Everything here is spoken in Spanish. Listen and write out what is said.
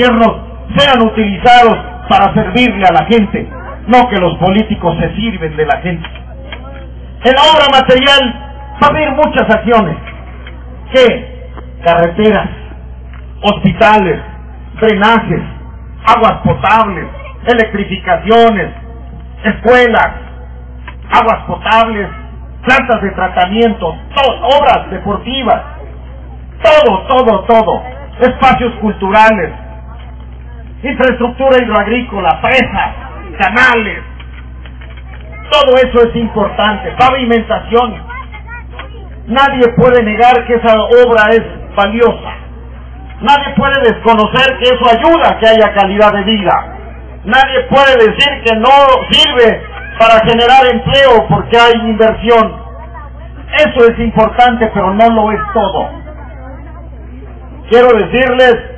sean utilizados para servirle a la gente, no que los políticos se sirven de la gente. En la obra material va a haber muchas acciones. ¿Qué? Carreteras, hospitales, drenajes, aguas potables, electrificaciones, escuelas, aguas potables, plantas de tratamiento, obras deportivas, todo, todo, todo, espacios culturales, infraestructura hidroagrícola, presas, canales, todo eso es importante, pavimentación. Nadie puede negar que esa obra es valiosa. Nadie puede desconocer que eso ayuda a que haya calidad de vida. Nadie puede decir que no sirve para generar empleo porque hay inversión. Eso es importante, pero no lo es todo. Quiero decirles